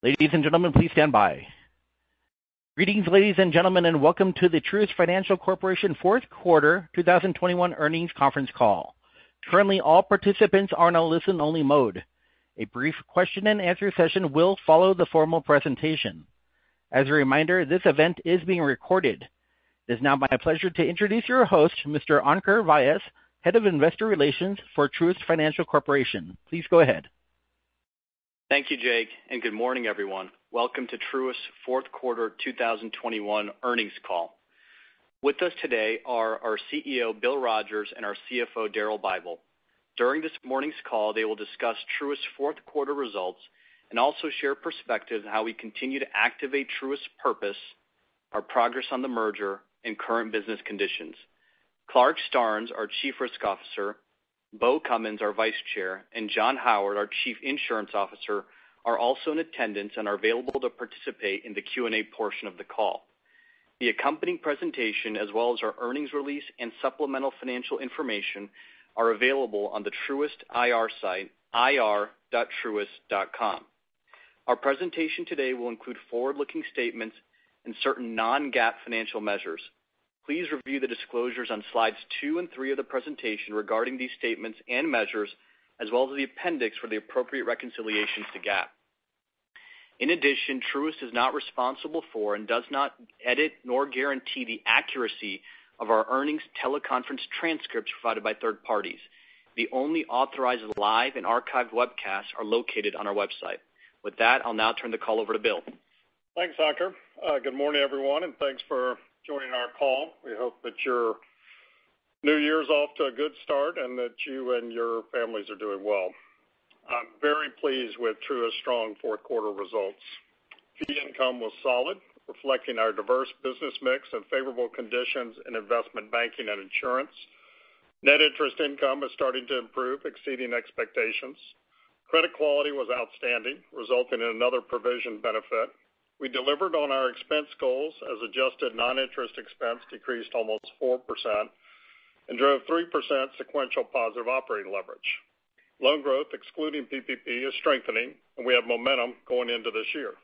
Ladies and gentlemen, please stand by. Greetings, ladies and gentlemen, and welcome to the Truist Financial Corporation fourth quarter 2021 earnings conference call. Currently, all participants are in a listen-only mode. A brief question-and-answer session will follow the formal presentation. As a reminder, this event is being recorded. It is now my pleasure to introduce your host, Mr. Ankur Vyas, Head of Investor Relations for Truist Financial Corporation. Please go ahead. Thank you, Jake, and good morning, everyone. Welcome to Truist's fourth quarter 2021 earnings call. With us today are our CEO, Bill Rogers, and our CFO, Daryl Bible. During this morning's call, they will discuss Truist's fourth quarter results and also share perspectives on how we continue to activate Truist's purpose, our progress on the merger, and current business conditions. Clarke Starnes, our Chief Risk Officer, Beau Cummins, our Vice Chair, and John Howard, our Chief Insurance Officer, are also in attendance and are available to participate in the Q&A portion of the call. The accompanying presentation, as well as our earnings release and supplemental financial information, are available on the Truist IR site, ir.truist.com. Our presentation today will include forward-looking statements and certain non-GAAP financial measures. Please review the disclosures on slides two and three of the presentation regarding these statements and measures, as well as the appendix for the appropriate reconciliations to GAAP. In addition, Truist is not responsible for and does not edit nor guarantee the accuracy of our earnings teleconference transcripts provided by third parties. The only authorized live and archived webcasts are located on our website. With that, I'll now turn the call over to Bill. Thanks, Ankur. Uh, good morning, everyone, and thanks for joining our call. We hope that your new year's off to a good start and that you and your families are doing well. I'm very pleased with Truist's strong fourth quarter results. Fee income was solid, reflecting our diverse business mix and favorable conditions in investment banking and insurance. Net interest income is starting to improve, exceeding expectations. Credit quality was outstanding, resulting in another provision benefit. We delivered on our expense goals as adjusted non-interest expense decreased almost 4% and drove 3% sequential positive operating leverage. Loan growth, excluding PPP, is strengthening, and we have momentum going into this year.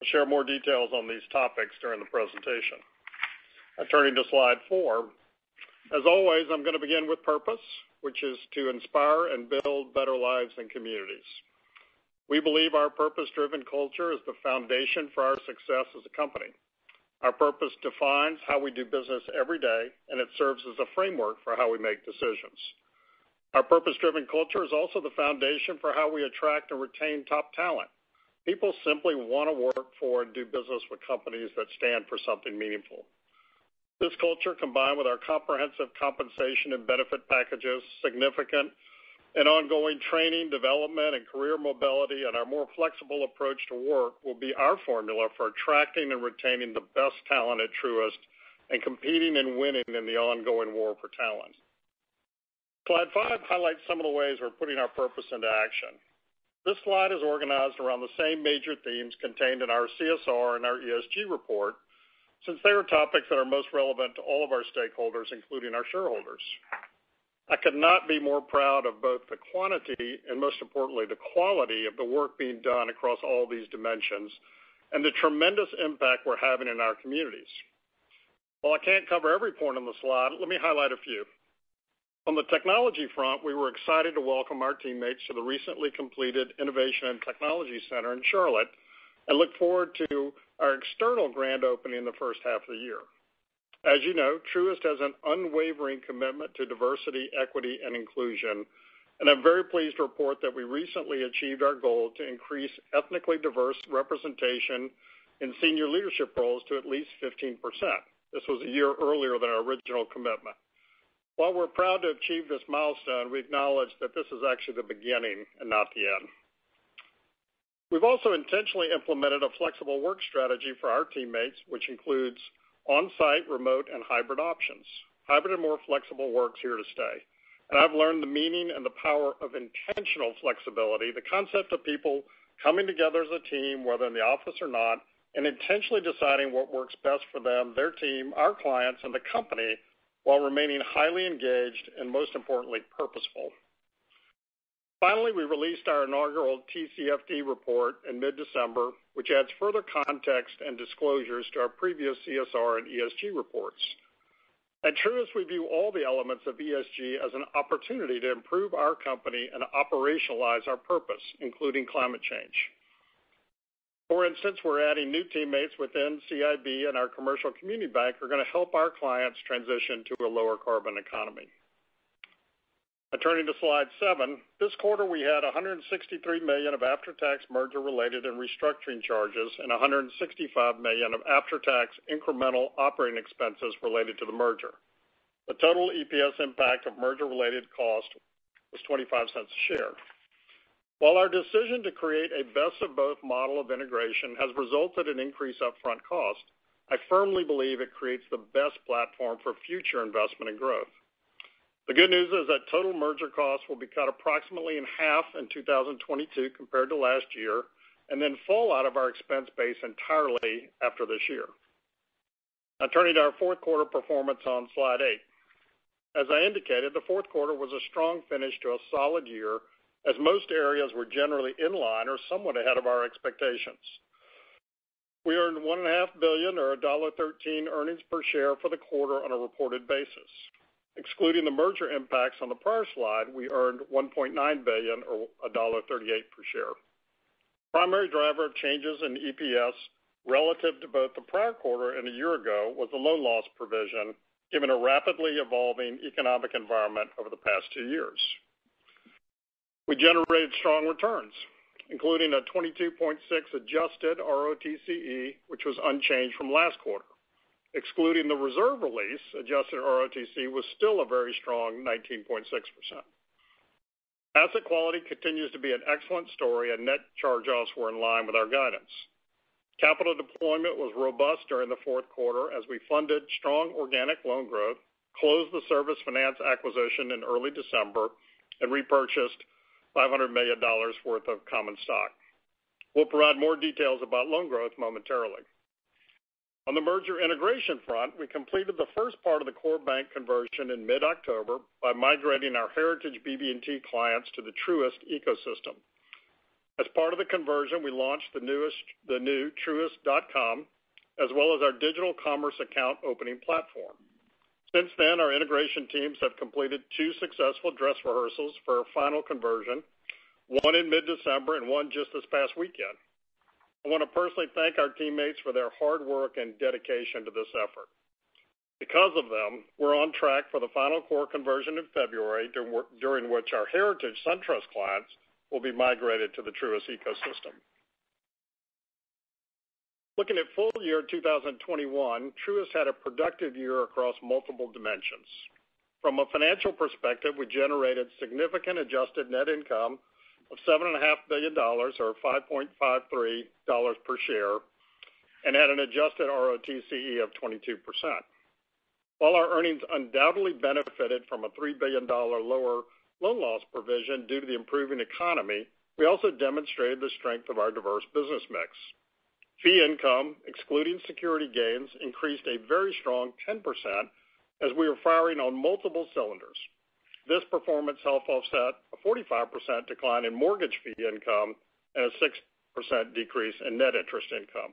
I'll share more details on these topics during the presentation. Turning to slide four. As always, I'm gonna begin with purpose, which is to inspire and build better lives and communities. We believe our purpose-driven culture is the foundation for our success as a company. Our purpose defines how we do business every day, and it serves as a framework for how we make decisions. Our purpose-driven culture is also the foundation for how we attract and retain top talent. People simply wanna work for and do business with companies that stand for something meaningful. This culture, combined with our comprehensive compensation and benefit packages, significant and ongoing training, development, and career mobility, and our more flexible approach to work, will be our formula for attracting and retaining the best talent at Truist and competing and winning in the ongoing war for talent. Slide five highlights some of the ways we're putting our purpose into action. This slide is organized around the same major themes contained in our CSR and our ESG report, since they are topics that are most relevant to all of our stakeholders, including our shareholders. I could not be more proud of both the quantity and, most importantly, the quality of the work being done across all these dimensions and the tremendous impact we're having in our communities. While I can't cover every point on the slide, let me highlight a few. On the technology front, we were excited to welcome our teammates to the recently completed Innovation and Technology Center in Charlotte and look forward to our external grand opening in the first half of the year. As you know, Truist has an unwavering commitment to diversity, equity, and inclusion, and I'm very pleased to report that we recently achieved our goal to increase ethnically diverse representation in senior leadership roles to at least 15%. This was a year earlier than our original commitment. While we're proud to achieve this milestone, we acknowledge that this is actually the beginning and not the end. We've also intentionally implemented a flexible work strategy for our teammates, which includes on-site, remote, and hybrid options. Hybrid and more flexible work's here to stay. And I've learned the meaning and the power of intentional flexibility, the concept of people coming together as a team, whether in the office or not, and intentionally deciding what works best for them, their team, our clients, and the company, while remaining highly engaged and, most importantly, purposeful. Finally, we released our inaugural TCFD report in mid-December, which adds further context and disclosures to our previous CSR and ESG reports. At Truist, we view all the elements of ESG as an opportunity to improve our company and operationalize our purpose, including climate change. For instance, we're adding new teammates within CIB and our commercial community bank are going to help our clients transition to a lower carbon economy. Uh, turning to slide seven. This quarter, we had 163 million of after-tax merger-related and restructuring charges and 165 million of after-tax incremental operating expenses related to the merger. The total EPS impact of merger-related cost was $0.25 a share. While our decision to create a best-of-both model of integration has resulted in increased upfront cost, I firmly believe it creates the best platform for future investment and growth. The good news is that total merger costs will be cut approximately in half in 2022 compared to last year, and then fall out of our expense base entirely after this year. Now turning to our fourth quarter performance on slide eight. As I indicated, the fourth quarter was a strong finish to a solid year, as most areas were generally in line or somewhat ahead of our expectations. We earned 1.5 billion or $1.13 earnings per share for the quarter on a reported basis. Excluding the merger impacts on the prior slide, we earned 1.9 billion or $1.38 per share. Primary driver of changes in EPS relative to both the prior quarter and a year ago was the loan loss provision, given a rapidly evolving economic environment over the past two years. We generated strong returns, including a 22.6 adjusted ROTCE, which was unchanged from last quarter. Excluding the reserve release, adjusted ROTCE was still a very strong 19.6%. Asset quality continues to be an excellent story, and net charge-offs were in line with our guidance. Capital deployment was robust during the fourth quarter as we funded strong organic loan growth, closed the Service Finance acquisition in early December, and repurchased $500 million worth of common stock. We'll provide more details about loan growth momentarily. On the merger integration front, we completed the first part of the core bank conversion in mid-October by migrating our heritage BB&T clients to the Truist ecosystem. As part of the conversion, we launched the newest the new truist.com, as well as our digital commerce account opening platform. Since then, our integration teams have completed two successful dress rehearsals for our final conversion, one in mid-December and one just this past weekend. I want to personally thank our teammates for their hard work and dedication to this effort. Because of them, we're on track for the final core conversion in February, during which our heritage SunTrust clients will be migrated to the Truist ecosystem. Looking at full year 2021, Truist had a productive year across multiple dimensions. From a financial perspective, we generated significant adjusted net income of $7.5 billion or $5.53 per share, and had an adjusted ROTCE of 22%. While our earnings undoubtedly benefited from a $3 billion lower loan loss provision due to the improving economy, we also demonstrated the strength of our diverse business mix. Fee income, excluding security gains, increased a very strong 10% as we are firing on multiple cylinders. This performance helped offset a 45% decline in mortgage fee income and a 6% decrease in net interest income.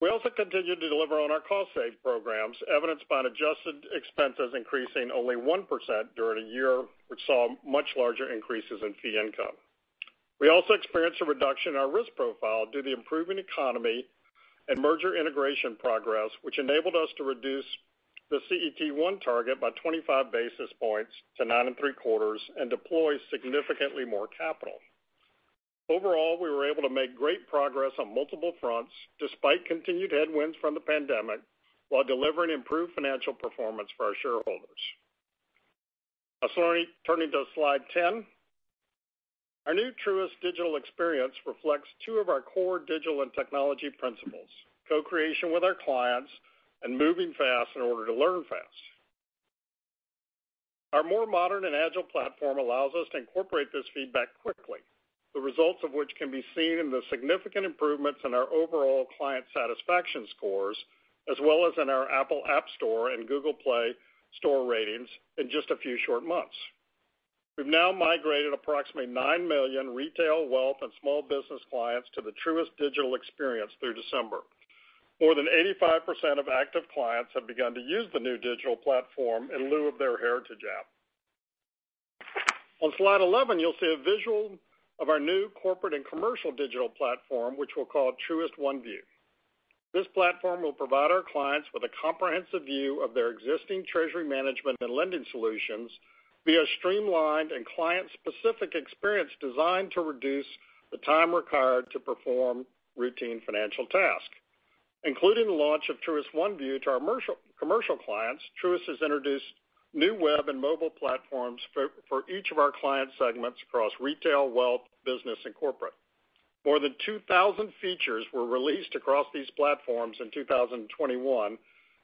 We also continued to deliver on our cost save programs, evidenced by adjusted expenses increasing only 1% during a year, which saw much larger increases in fee income. We also experienced a reduction in our risk profile due to the improving economy and merger integration progress, which enabled us to reduce the CET1 target by 25 basis points to 9.75 and deploy significantly more capital. Overall, we were able to make great progress on multiple fronts despite continued headwinds from the pandemic, while delivering improved financial performance for our shareholders. Turning to slide 10. Our new Truist digital experience reflects two of our core digital and technology principles, co-creation with our clients and moving fast in order to learn fast. Our more modern and agile platform allows us to incorporate this feedback quickly, the results of which can be seen in the significant improvements in our overall client satisfaction scores, as well as in our Apple App Store and Google Play Store ratings in just a few short months. We've now migrated approximately 9 million retail, wealth, and small business clients to the Truist digital experience through December. More than 85% of active clients have begun to use the new digital platform in lieu of their heritage app. On slide 11, you'll see a visual of our new corporate and commercial digital platform, which we'll call Truist OneView. This platform will provide our clients with a comprehensive view of their existing treasury management and lending solutions via streamlined and client-specific experience designed to reduce the time required to perform routine financial tasks. Including the launch of Truist OneView to our commercial clients, Truist has introduced new web and mobile platforms for each of our client segments across retail, wealth, business, and corporate. More than 2,000 features were released across these platforms in 2021,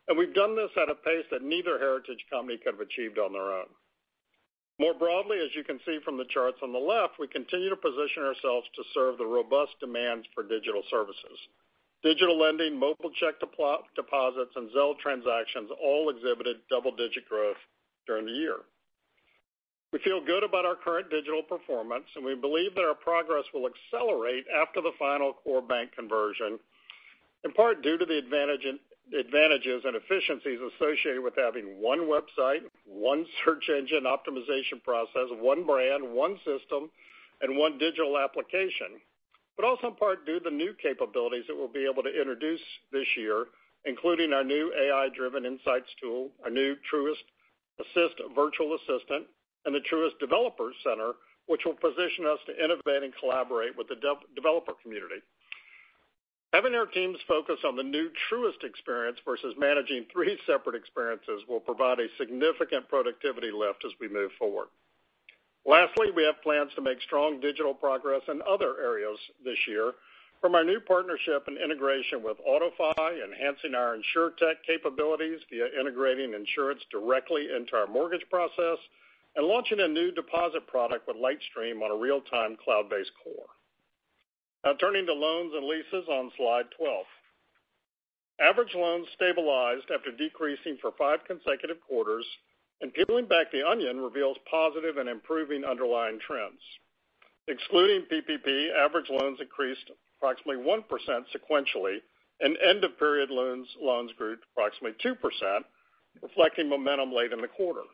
and we've done this at a pace that neither heritage company could have achieved on their own. More broadly, as you can see from the charts on the left, we continue to position ourselves to serve the robust demands for digital services. Digital lending, mobile check deposits, and Zelle transactions all exhibited double-digit growth during the year. We feel good about our current digital performance, and we believe that our progress will accelerate after the final core bank conversion, in part due to the advantages and efficiencies associated with having one website, one search engine optimization process, one brand, one system, and one digital application. But also in part due to the new capabilities that we'll be able to introduce this year, including our new AI-driven insights tool, our new Truist Assist virtual assistant, and the Truist Developer Center, which will position us to innovate and collaborate with the developer community. Having our teams focus on the new Truist experience versus managing three separate experiences will provide a significant productivity lift as we move forward. Lastly, we have plans to make strong digital progress in other areas this year, from our new partnership and integration with AutoFi, enhancing our InsurTech capabilities via integrating insurance directly into our mortgage process, and launching a new deposit product with LightStream on a real-time cloud-based core. Now turning to loans and leases on slide 12. Average loans stabilized after decreasing for five consecutive quarters, peeling back the onion reveals positive and improving underlying trends. Excluding PPP, average loans increased approximately 1% sequentially, and end-of-period loans grew approximately 2%, reflecting momentum late in the quarter.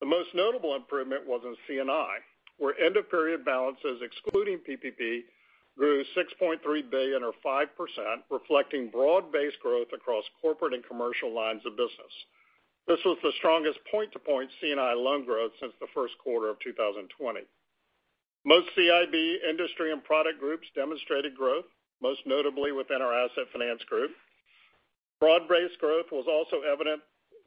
The most notable improvement was in C&I, where end-of-period balances excluding PPP grew 6.3 billion or 5%, reflecting broad-based growth across corporate and commercial lines of business. This was the strongest point-to-point C&I loan growth since the first quarter of 2020. Most CIB industry and product groups demonstrated growth, most notably within our asset finance group. Broad-based growth was also evident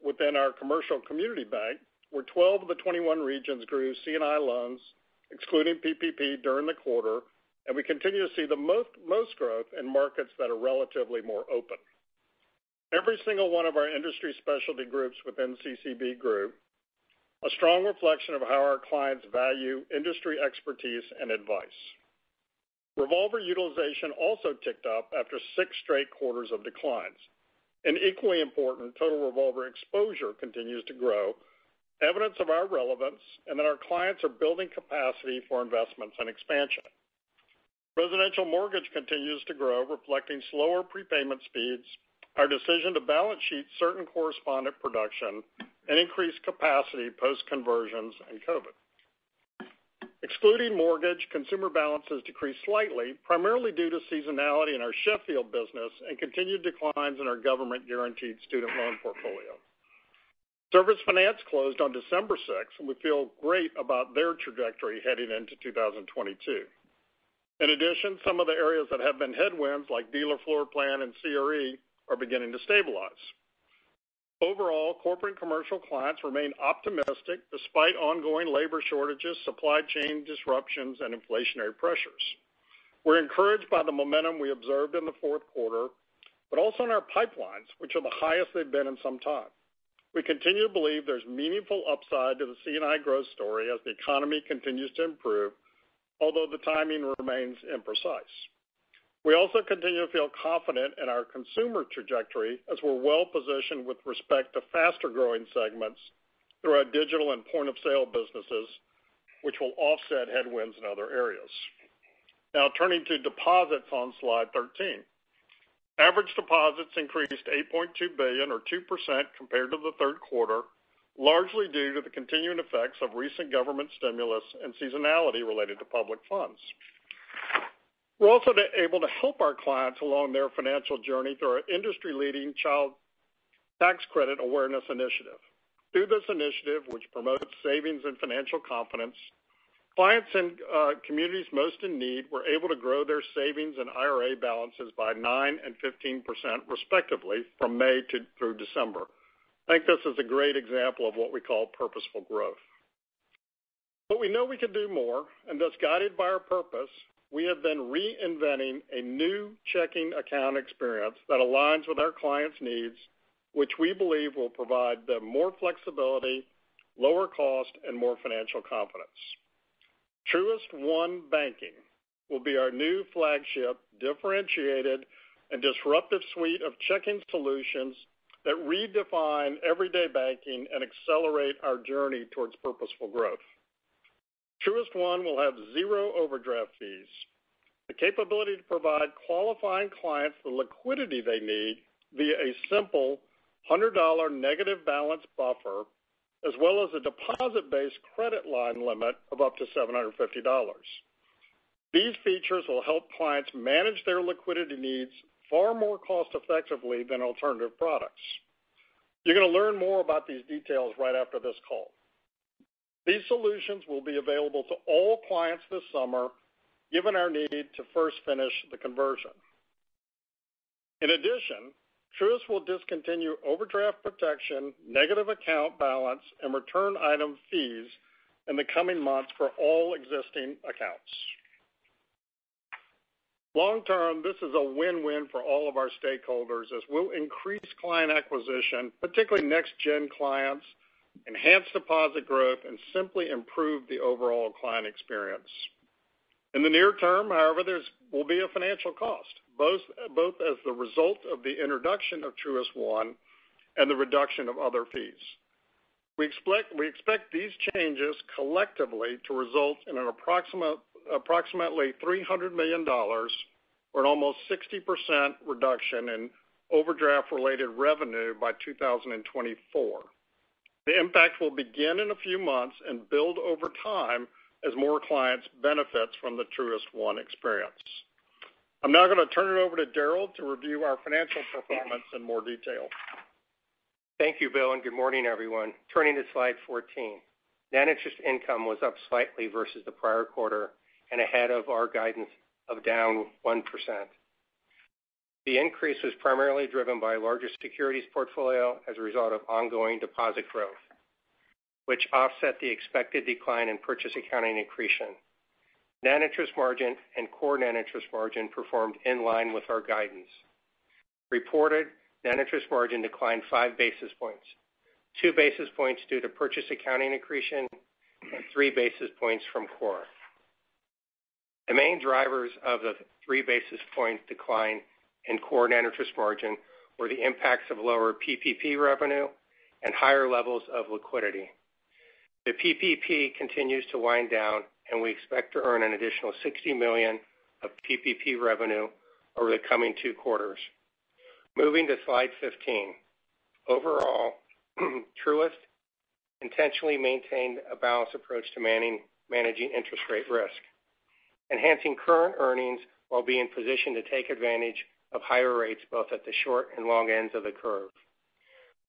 within our commercial community bank, where 12 of the 21 regions grew C&I loans, excluding PPP during the quarter, and we continue to see the most most growth in markets that are relatively more open. Every single one of our industry specialty groups within CCB Group, a strong reflection of how our clients value industry expertise and advice. Revolver utilization also ticked up after six straight quarters of declines. And equally important, total revolver exposure continues to grow, evidence of our relevance and that our clients are building capacity for investments and expansion. Residential mortgage continues to grow, reflecting slower prepayment speeds, our decision to balance sheet certain correspondent production, and increased capacity post-conversions and COVID. Excluding mortgage, consumer balances decreased slightly, primarily due to seasonality in our Sheffield business and continued declines in our government-guaranteed student loan portfolio. Service Finance closed on December 6th, and we feel great about their trajectory heading into 2022. In addition, some of the areas that have been headwinds, like dealer floor plan and CRE, are beginning to stabilize. Overall, corporate commercial clients remain optimistic despite ongoing labor shortages, supply chain disruptions, and inflationary pressures. We're encouraged by the momentum we observed in the fourth quarter, but also in our pipelines, which are the highest they've been in some time. We continue to believe there's meaningful upside to the C&I growth story as the economy continues to improve, although the timing remains imprecise. We also continue to feel confident in our consumer trajectory as we're well-positioned with respect to faster-growing segments through our digital and point-of-sale businesses, which will offset headwinds in other areas. Now turning to deposits on slide 13. Average deposits increased 8.2 billion or 2% compared to the third quarter, largely due to the continuing effects of recent government stimulus and seasonality related to public funds. We're also able to help our clients along their financial journey through our industry-leading Child Tax Credit Awareness initiative. Through this initiative, which promotes savings and financial confidence, clients in uh, communities most in need were able to grow their savings and IRA balances by 9 and 15% respectively from May to through December. I think this is a great example of what we call purposeful growth. But we know we can do more, and thus guided by our purpose, we have been reinventing a new checking account experience that aligns with our clients' needs, which we believe will provide them more flexibility, lower cost, and more financial confidence. Truist One Banking will be our new flagship, differentiated, and disruptive suite of checking solutions that redefine everyday banking and accelerate our journey towards purposeful growth. Truist One will have zero overdraft fees, the capability to provide qualifying clients the liquidity they need via a simple $100 negative balance buffer, as well as a deposit-based credit line limit of up to $750. These features will help clients manage their liquidity needs far more cost effectively than alternative products. You're going to learn more about these details right after this call. These solutions will be available to all clients this summer, given our need to first finish the conversion. In addition, Truist will discontinue overdraft protection, negative account balance, and return item fees in the coming months for all existing accounts. Long term, this is a win-win for all of our stakeholders as we'll increase client acquisition, particularly next-gen clients, enhance deposit growth, and simply improve the overall client experience. In the near term, however, there will be a financial cost, both as the result of the introduction of Truist One and the reduction of other fees. We expect we expect these changes collectively to result in an approximately $300 million or an almost 60% reduction in overdraft-related revenue by 2024. The impact will begin in a few months and build over time as more clients benefit from the Truist One experience. I'm now going to turn it over to Daryl to review our financial performance in more detail. Thank you, Bill, and good morning, everyone. Turning to slide 14. Net interest income was up slightly versus the prior quarter and ahead of our guidance of down 1%. The increase was primarily driven by a larger securities portfolio as a result of ongoing deposit growth, which offset the expected decline in purchase accounting accretion. Net interest margin and core net interest margin performed in line with our guidance. Reported net interest margin declined 5 basis points, 2 basis points due to purchase accounting accretion and 3 basis points from core. The main drivers of the 3 basis point decline in core net interest margin were the impacts of lower PPP revenue and higher levels of liquidity. The PPP continues to wind down, and we expect to earn an additional 60 million of PPP revenue over the coming two quarters. Moving to slide 15. Overall, Truist intentionally maintained a balanced approach to managing interest rate risk, enhancing current earnings while being positioned to take advantage of higher rates both at the short and long ends of the curve.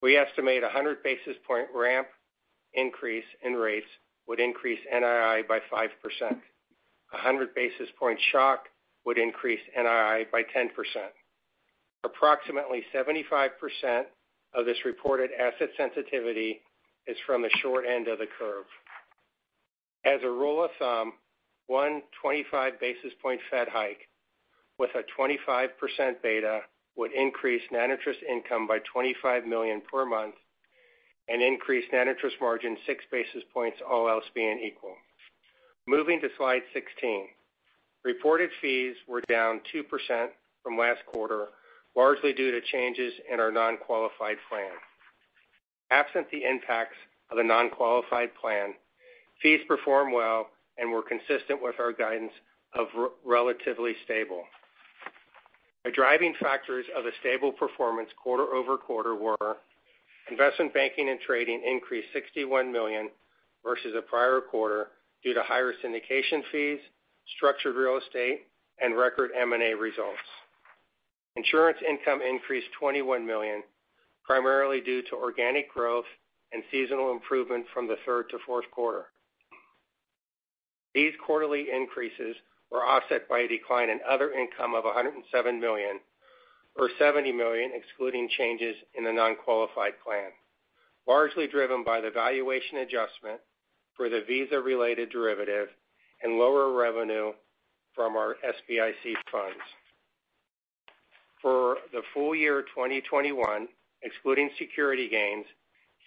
We estimate a 100 basis point ramp increase in rates would increase NII by 5%. A 100 basis point shock would increase NII by 10%. Approximately 75% of this reported asset sensitivity is from the short end of the curve. As a rule of thumb, one 25 basis point Fed hike with a 25% beta would increase net interest income by 25 million per month and increase net interest margin 6 basis points, all else being equal. Moving to slide 16. Reported fees were down 2% from last quarter, largely due to changes in our non-qualified plan. Absent the impacts of the non-qualified plan, Fees performed well and were consistent with our guidance of relatively stable. The driving factors of a stable performance quarter-over-quarter were investment banking and trading increased $61 million versus the prior quarter due to higher syndication fees, structured real estate, and record M&A results. Insurance income increased 21 million, primarily due to organic growth and seasonal improvement from the third to fourth quarter. These quarterly increases were offset by a decline in other income of $107 million, or $70 million excluding changes in the non-qualified plan, largely driven by the valuation adjustment for the Visa-related derivative and lower revenue from our SBIC funds. For the full year 2021, excluding security gains,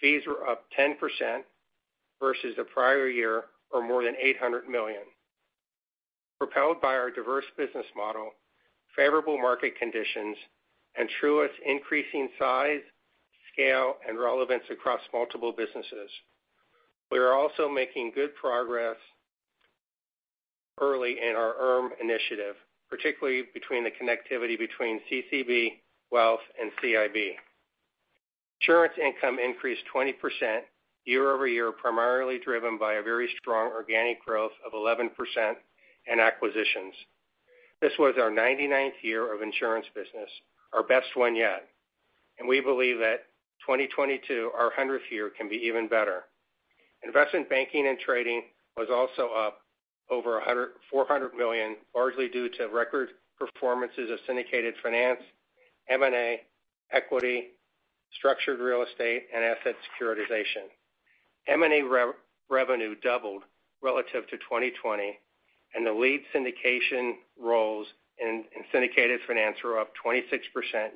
fees were up 10% versus the prior year, or more than $800 million. Propelled by our diverse business model, favorable market conditions, and Truist's increasing size, scale, and relevance across multiple businesses. We are also making good progress early in our ERM initiative, particularly between the connectivity between CCB, Wealth, and CIB. Insurance income increased 20% year-over-year, primarily driven by a very strong organic growth of 11% and acquisitions. This was our 99th year of insurance business, our best one yet, and we believe that 2022, our 100th year, can be even better. Investment banking and trading was also up over $400 million, largely due to record performances of syndicated finance, M&A, equity, structured real estate, and asset securitization. M&A revenue doubled relative to 2020, and the lead syndication roles in syndicated finance were up 26%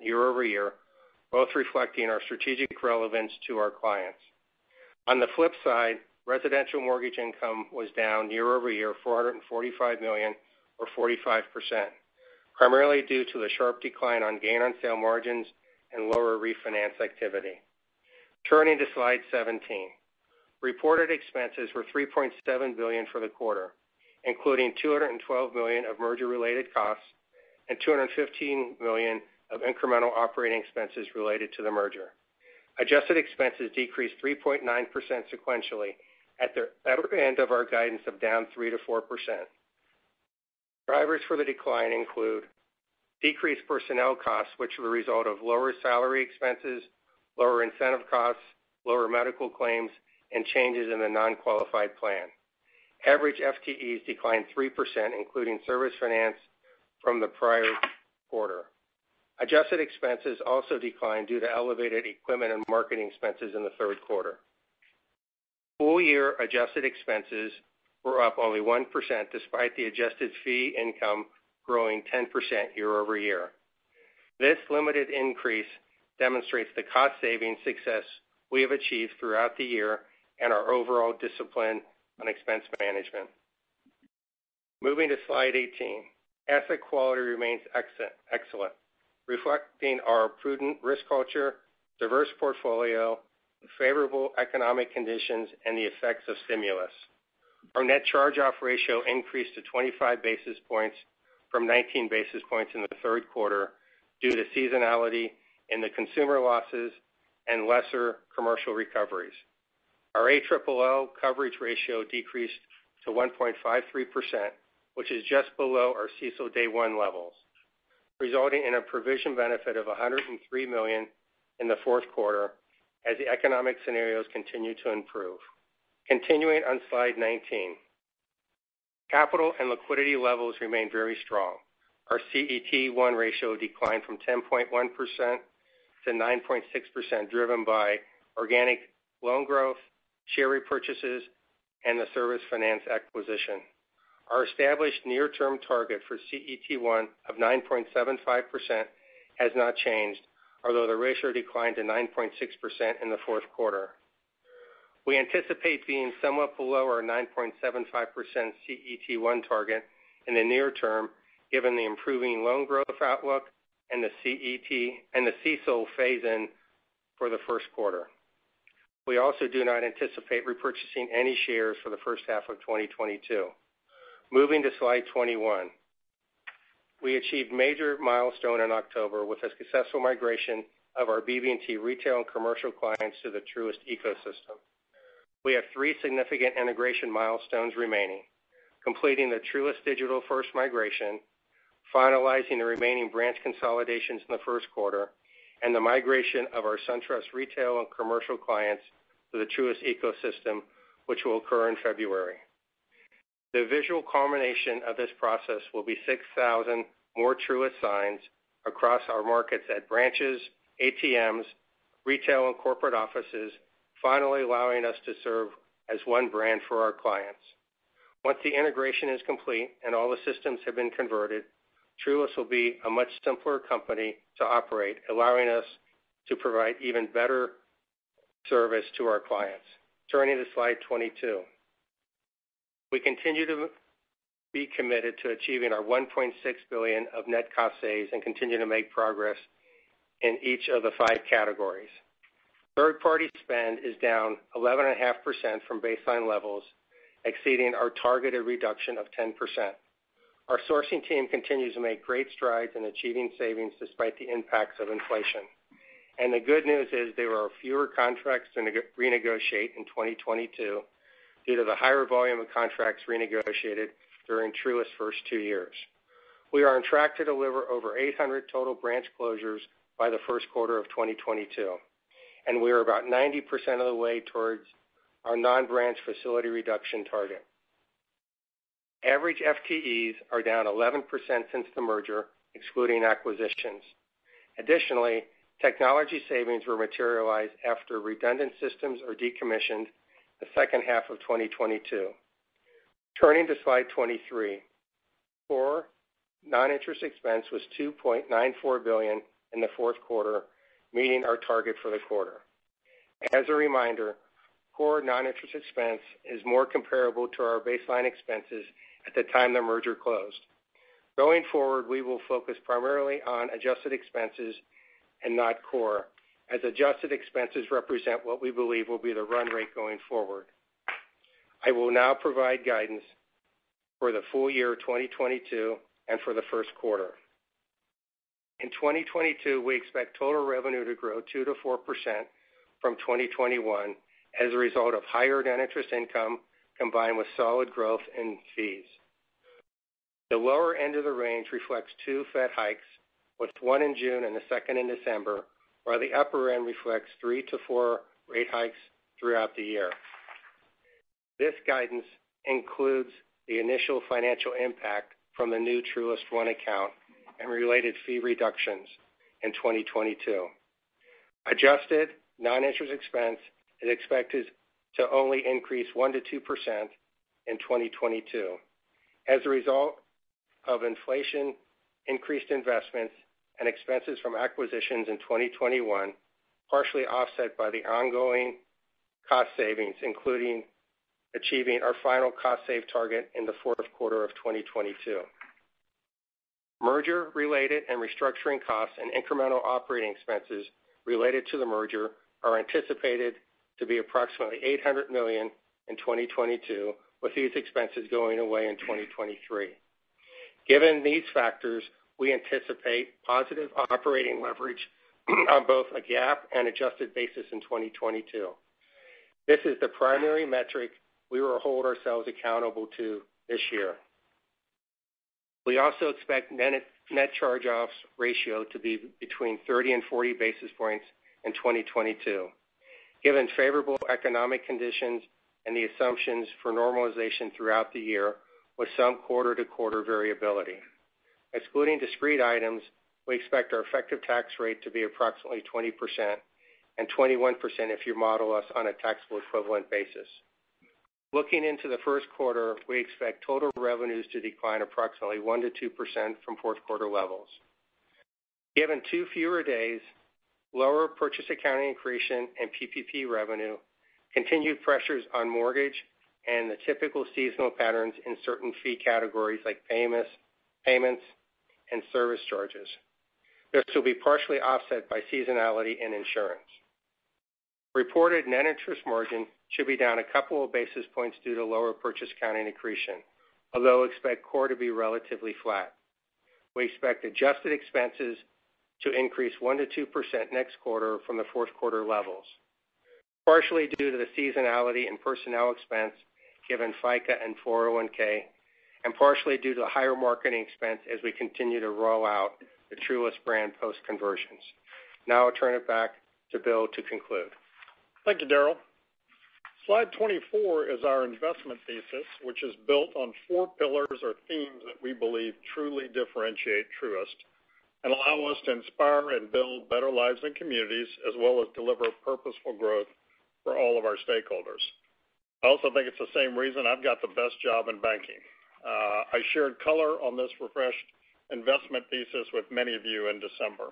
year-over-year, both reflecting our strategic relevance to our clients. On the flip side, residential mortgage income was down year-over-year 445 million or 45%, primarily due to the sharp decline on gain on sale margins and lower refinance activity. Turning to slide 17. Reported expenses were 3.7 billion for the quarter, including 212 million of merger-related costs and 215 million of incremental operating expenses related to the merger. Adjusted expenses decreased 3.9% sequentially at the better end of our guidance of down 3%-4%. Drivers for the decline include decreased personnel costs, which were the result of lower salary expenses, lower incentive costs, lower medical claims, and changes in the non-qualified plan. Average FTEs declined 3%, including Service Finance from the prior quarter. Adjusted expenses also declined due to elevated equipment and marketing expenses in the third quarter. Full year adjusted expenses were up only 1% despite the adjusted fee income growing 10% year-over-year. This limited increase demonstrates the cost-saving success we have achieved throughout the year and our overall discipline on expense management. Moving to slide 18. Asset quality remains excellent, reflecting our prudent risk culture, diverse portfolio, favorable economic conditions, and the effects of stimulus. Our net charge-off ratio increased to 25 basis points from 19 basis points in the third quarter due to seasonality in the consumer losses and lesser commercial recoveries. Our ALLL coverage ratio decreased to 1.53%, which is just below our CECL day one levels, resulting in a provision benefit of $103 million in the fourth quarter as the economic scenarios continue to improve. Continuing on slide 19. Capital and liquidity levels remain very strong. Our CET1 ratio declined from 10.1% to 9.6%, driven by organic loan growth, share repurchases, and the Service Finance acquisition. Our established near-term target for CET1 of 9.75% has not changed, although the ratio declined to 9.6% in the fourth quarter. We anticipate being somewhat below our 9.75% CET1 target in the near term, given the improving loan growth outlook and the CET and the CECL phase-in for the first quarter. We also do not anticipate repurchasing any shares for the first half of 2022. Moving to slide 21. We achieved major milestone in October with a successful migration of our BB&T retail and commercial clients to the Truist ecosystem. We have three significant integration milestones remaining, completing the Truist digital first migration, finalizing the remaining branch consolidations in the first quarter, and the migration of our SunTrust retail and commercial clients to the Truist ecosystem, which will occur in February. The visual culmination of this process will be 6,000 more Truist signs across our markets at branches, ATMs, retail and corporate offices, finally allowing us to serve as one brand for our clients. Once the integration is complete and all the systems have been converted, Truist will be a much simpler company to operate, allowing us to provide even better service to our clients. Turning to slide 22. We continue to be committed to achieving our 1.6 billion of net cost saves and continue to make progress in each of the five categories. Third-party spend is down 11.5% from baseline levels, exceeding our targeted reduction of 10%. Our sourcing team continues to make great strides in achieving savings despite the impacts of inflation. And the good news is there are fewer contracts to renegotiate in 2022 due to the higher volume of contracts renegotiated during Truist's first two years. We are on track to deliver over 800 total branch closures by the first quarter of 2022, and we are about 90% of the way towards our non-branch facility reduction target. Average FTEs are down 11% since the merger, excluding acquisitions. Additionally, technology savings will materialize after redundant systems are decommissioned the second half of 2022. Turning to slide 23. Core non-interest expense was 2.94 billion in the fourth quarter, meeting our target for the quarter. As a reminder, core non-interest expense is more comparable to our baseline expenses at the time the merger closed. Going forward, we will focus primarily on adjusted expenses and not core, as adjusted expenses represent what we believe will be the run rate going forward. I will now provide guidance for the full year 2022 and for the first quarter. In 2022, we expect total revenue to grow 2%-4% from 2021 as a result of higher net interest income combined with solid growth in fees. The lower end of the range reflects two Fed hikes, with one in June and the second in December, while the upper end reflects three to four rate hikes throughout the year. This guidance includes the initial financial impact from the new Truist One account and related fee reductions in 2022. Adjusted non-interest expense is expected to only increase 1%-2% in 2022 as a result of inflation, increased investments, and expenses from acquisitions in 2021, partially offset by the ongoing cost savings, including achieving our final cost save target in the fourth quarter of 2022. Merger-related and restructuring costs and incremental operating expenses related to the merger are anticipated to be approximately 800 million in 2022, with these expenses going away in 2023. Given these factors, we anticipate positive operating leverage on both a GAAP and adjusted basis in 2022. This is the primary metric we will hold ourselves accountable to this year. We also expect net charge-offs ratio to be between 30 and 40 basis points in 2022, given favorable economic conditions and the assumptions for normalization throughout the year with some quarter-to-quarter variability. Excluding discrete items, we expect our effective tax rate to be approximately 20% and 21% if you model us on a taxable equivalent basis. Looking into the first quarter, we expect total revenues to decline approximately 1%-2% from fourth quarter levels. Given two fewer days, lower purchase accounting accretion and PPP revenue, continued pressures on mortgage, and the typical seasonal patterns in certain fee categories like payments payments, and service charges. This will be partially offset by seasonality and insurance. Reported net interest margin should be down a couple of basis points due to lower purchase accounting accretion, although expect core to be relatively flat. We expect adjusted expenses to increase 1%-2% next quarter from the fourth quarter levels, partially due to the seasonality in personnel expense given FICA and 401(k), and partially due to higher marketing expense as we continue to roll out the Truist brand post-conversions. Now I'll turn it back to Bill to conclude. Thank you, Daryl. Slide 24 is our investment thesis, which is built on four pillars or themes that we believe truly differentiate Truist and allow us to inspire and build better lives and communities, as well as deliver purposeful growth for all of our stakeholders. I also think it's the same reason I've got the best job in banking. Uh, I shared color on this refreshed investment thesis with many of you in December.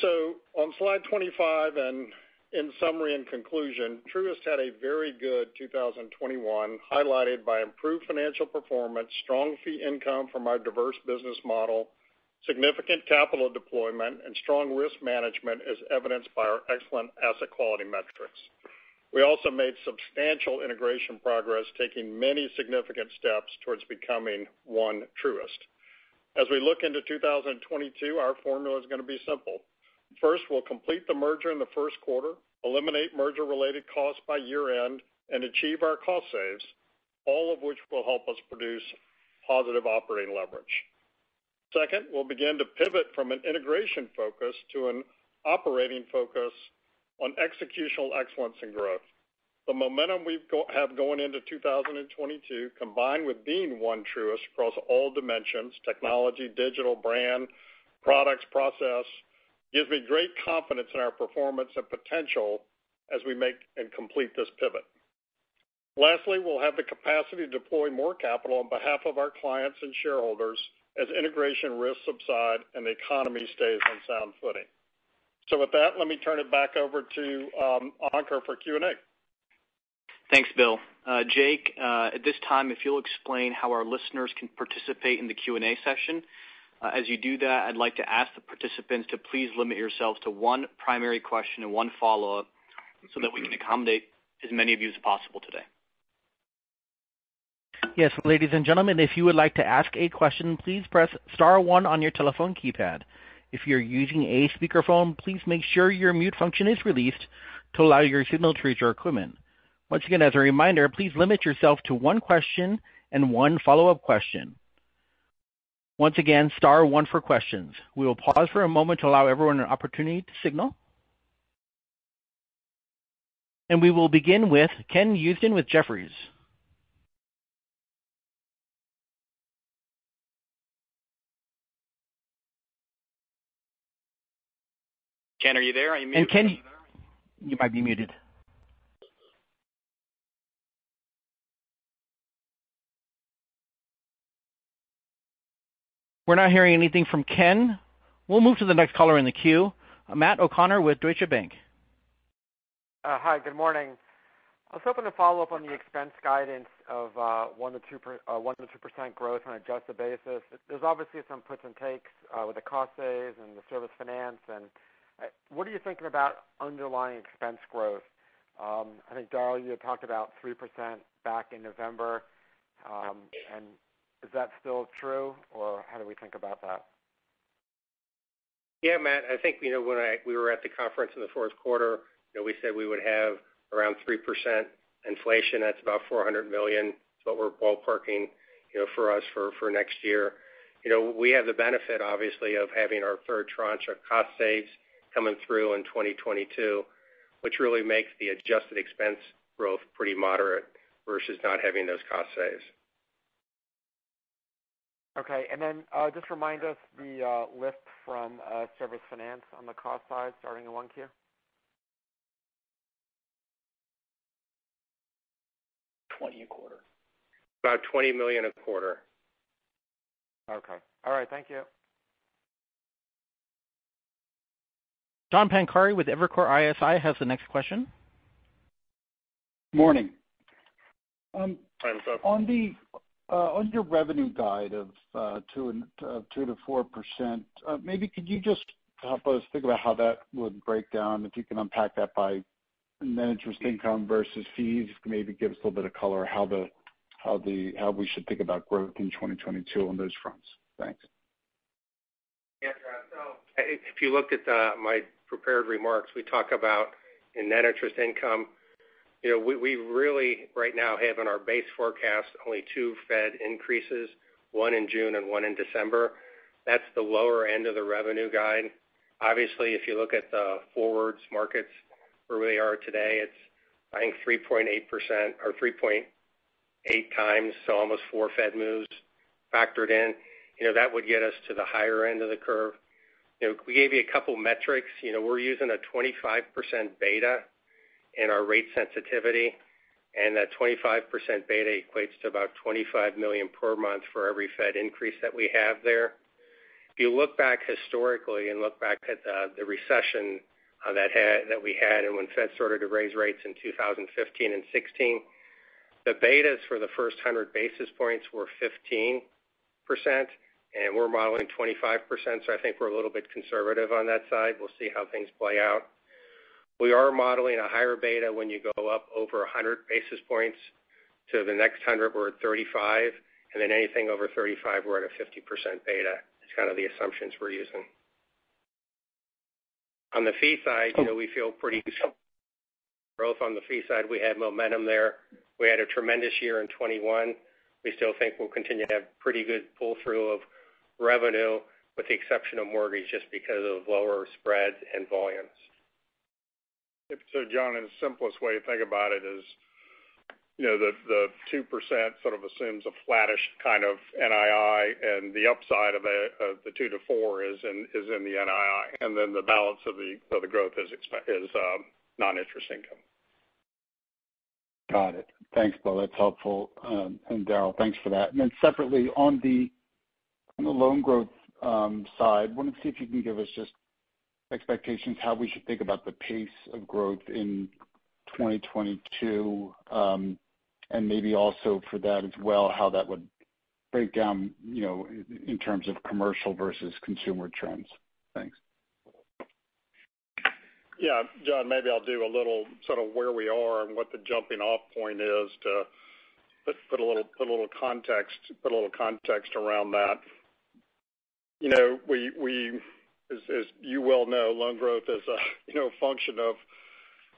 So on slide 25, and in summary and conclusion, Truist had a very good 2021, highlighted by improved financial performance, strong fee income from our diverse business model, significant capital deployment, and strong risk management as evidenced by our excellent asset quality metrics. We also made substantial integration progress, taking many significant steps towards becoming one Truist. As we look into 2022, our formula is gonna be simple. First, we'll complete the merger in the first quarter, eliminate merger-related costs by year-end, and achieve our cost saves, all of which will help us produce positive operating leverage. Second, we'll begin to pivot from an integration focus to an operating focus on executional excellence and growth. The momentum we have going into 2022, combined with being one Truist across all dimensions, technology, digital, brand, products, process, gives me great confidence in our performance and potential as we make and complete this pivot. Lastly, we'll have the capacity to deploy more capital on behalf of our clients and shareholders as integration risks subside and the economy stays on sound footing. So with that, let me turn it back over to um, Ankur for Q&A. Thanks, Bill. Uh, Jake, uh, at this time, if you'll explain how our listeners can participate in the Q&A session. Uh, as you do that, I'd like to ask the participants to please limit yourselves to one primary question and one follow-up so that we can accommodate as many of you as possible today. Yes. Ladies and gentlemen, if you would like to ask a question, please press star one on your telephone keypad. If you're using a speakerphone, please make sure your mute function is released to allow your signal to reach our equipment. Once again, as a reminder, please limit yourself to one question and one follow-up question. Once again, star one for questions. We will pause for a moment to allow everyone an opportunity to signal. And we will begin with Ken Usdin with Jefferies. Ken, are you there? Are you muted? Ken, you might be muted. We're not hearing anything from Ken. We'll move to the next caller in the queue, Matt O'Connor with Deutsche Bank. Uh, hi, good morning. I was hoping to follow up on the expense guidance of uh, 1%-2% uh, growth on an adjusted basis. There's obviously some puts and takes with the cost saves and the Service Finance. And what are you thinking about underlying expense growth? Um, I think, Daryl, you had talked about 3% back in November. Um, Is that still true, or how do we think about that? Yeah, Matt, I think, you know, when we were at the conference in the fourth quarter, you know, we said we would have around 3% inflation. That's about $400 million. It's what we're ballparking, you know, for us for next year. You know, we have the benefit, obviously, of having our third tranche of cost saves coming through in 2022, which really makes the adjusted expense growth pretty moderate versus not having those cost saves. Okay. And then uh just remind us the lift from Service Finance on the cost side starting in 1Q. 20 a quarter. About 20 million a quarter. Okay. All right. Thank you. John Pancari with Evercore ISI has the next question. Morning. Hi, John. Uh, on your revenue guide of uh, 2%-4%, uh, maybe could you just help us think about how that would break down, if you can unpack that by net interest income versus fees, maybe give us a little bit of color how the how the how we should think about growth in 2022 on those fronts. Thanks. Yeah. So if you looked at my prepared remarks, we talk about in net interest income, we really right now have in our base forecast only two Fed increases, one in June and one in December. That's the lower end of the revenue guide. Obviously, if you look at the forwards markets where we are today, it's I think 3.8% or 3.8 times, so almost four Fed moves factored in. You know, that would get us to the higher end of the curve. You know, we gave you a couple metrics. You know, we're using a 25% beta in our rate sensitivity, and that 25% beta equates to about 25 million per month for every Fed increase that we have there. If you look back historically and look back at uh, the recession uh, that we had and when Fed started to raise rates in 2015 and 2016, the betas for the first 100 basis points were 15%, and we're modeling 25%, so I think we're a little bit conservative on that side. We'll see how things play out. We are modeling a higher beta when you go up over 100 basis points. To the next 100, we're at 35, and then anything over 35, we're at a 50% beta. It's kind of the assumptions we're using. On the fee side, you know, we feel pretty growth on the fee side. We have momentum there. We had a tremendous year in 2021. We still think we'll continue to have pretty good pull-through of revenue, with the exception of mortgage, just because of lower spreads and volumes. John, in the simplest way to think about it is, you know, the 2% sort of assumes a flattish kind of NII, and the upside of the 2%-4% is in the NII, and then the balance of the the growth is is non-interest income. Got it. Thanks, Bill. That's helpful. Um and Daryl, thanks for that. And then separately, on the loan growth side, wanted to see if you can give us just expectations how we should think about the pace of growth in 2022, um, and maybe also for that as well, how that would break down, you know, in terms of commercial versus consumer trends. Thanks. Yeah. John, maybe I'll do a little sort of where we are and what the jumping off point is to put a little put a little context put a little context around that. You know, as you well know, loan growth is a function of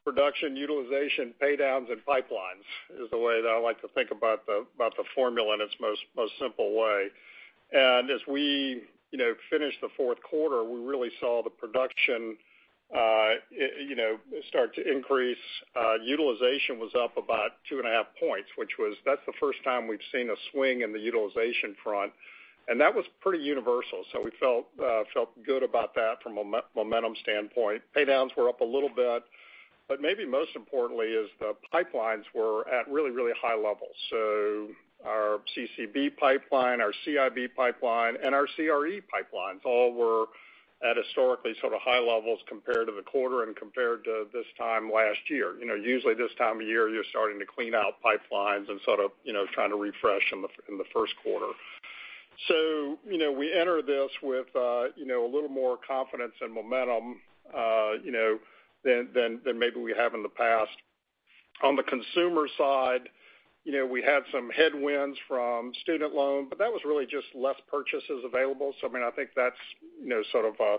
production, utilization, pay downs, and pipelines, is the way that I like to think about the formula in its most simple way. And as we finished the fourth quarter, we really saw the production uh, start to increase. Uh, utilization was up about 2.5 points, which was that's the first time we've seen a swing in the utilization front, that was pretty universal. So we felt uh, felt good about that from a momentum standpoint. Paydowns were up a little bit, but maybe most importantly is the pipelines were at really, really high levels. So our CCB pipeline, our CIB pipeline, and our CRE pipelines all were at historically sort of high levels compared to the quarter and compared to this time last year. You know, usually this time of year, you're starting to clean out pipelines and sort of, you know, trying to refresh in the first quarter. So, you know, we enter this with, uh, you know, a little more confidence and momentum, uh, you know, than maybe we have in the past. On the consumer side, you know, we had some headwinds from student loan, but that was really just less purchases available. So I mean, I think that's, you know, sort of a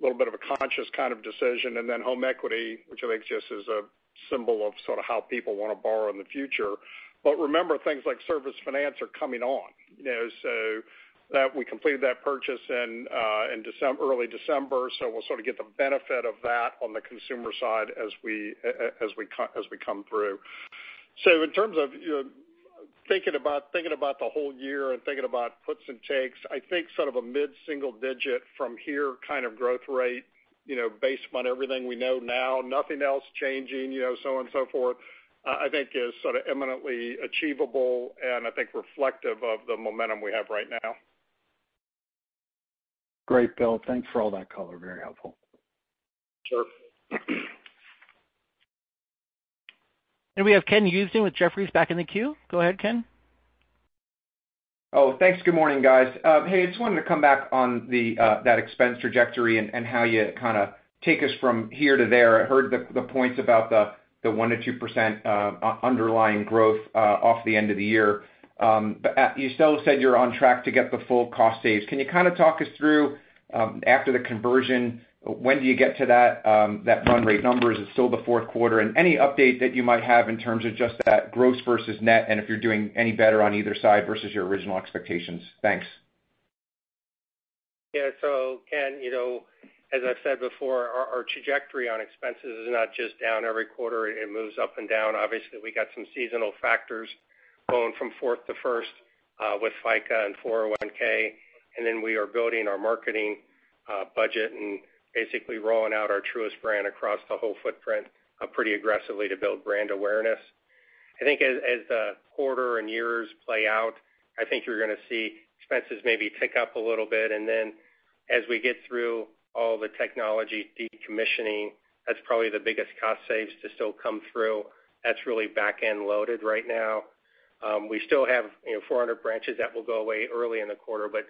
little bit of a conscious kind of decision. And then home equity, which I think just is a symbol of sort of how people wanna borrow in the future. But remember, things like Service Finance are coming on, you know, so that we completed that purchase in uh in December early December, so we'll sort of get the benefit of that on the consumer side as we as we come as we come through. So in terms of, you know, thinking about thinking about the whole year and thinking about puts and takes, I think sort of a mid-single digit from here kind of growth rate, you know, based on everything we know now, nothing else changing, you know, so on and so forth, I think is sort of eminently achievable and I think reflective of the momentum we have right now. Great, Bill. Thanks for all that color. Very helpful. Sure. And we have Ken Usdin with Jefferies back in the queue. Go ahead, Ken. Oh, thanks. Good morning, guys. Hey, I just wanted to come back on the uh that expense trajectory and how you kind of take us from here to there. I heard the the points about the 1%-2% uh, underlying growth uh, off the end of the year. Um, but uh, you still said you're on track to get the full cost saves. Can you kind of talk us through um, after the conversion, when do you get to that um, that run rate number? Is it still the fourth quarter? And any update that you might have in terms of just that gross versus net, and if you're doing any better on either side versus your original expectations. Thanks. Yeah. So Ken, you know, as I've said before, our trajectory on expenses is not just down every quarter, it moves up and down. Obviously, we got some seasonal factors going from fourth to first uh, with FICA and 401(k). Then we are building our marketing uh, budget and basically rolling out our Truist brand across the whole footprint uh, pretty aggressively to build brand awareness. I think as the quarter and years play out, I think you're gonna see expenses maybe tick up a little bit. And then as we get through all the technology decommissioning, that's probably the biggest cost saves to still come through. That's really back-end loaded right now. Um, we still have, you know, 400 branches that will go away early in the quarter. But